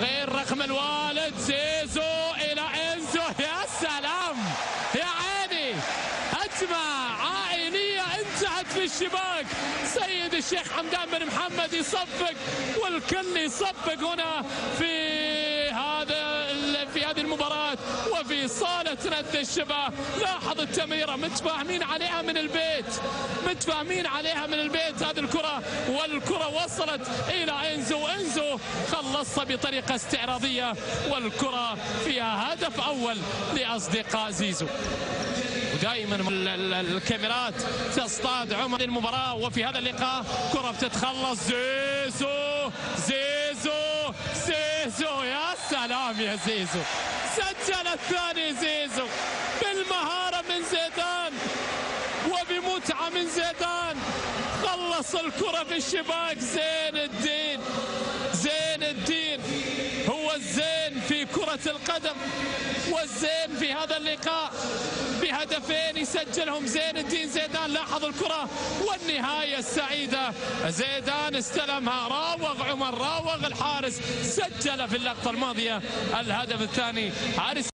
غير رقم الوالد زيزو إلى إنزو. يا سلام! يا عيني! هجمه عائلية انتهت في الشباك. سيد الشيخ حمدان بن محمد يصفق والكل يصفق هنا في هذا في هذه المباراة. وفي صالة ند الشباب لاحظ التمريرة. متفاهمين عليها من البيت. متفاهمين عليها من البيت هذه الكرة والكرة وصلت إلى خلصها بطريقة استعراضية والكرة فيها هدف أول لأصدقاء زيزو. ودائما الكاميرات تصطاد عمر المباراة وفي هذا اللقاء كرة بتتخلص. زيزو زيزو زيزو يا سلام يا زيزو. سجل الثاني زيزو بالمهارة من زيدان وبمتعة من زيدان. خلص الكرة في الشباك زين الدين. كرة القدم والزين في هذا اللقاء بهدفين يسجلهم زين الدين زيدان. لاحظ الكرة والنهاية السعيدة. زيدان استلمها. راوغ عمر راوغ الحارس. سجل في اللقطة الماضية الهدف الثاني. حارس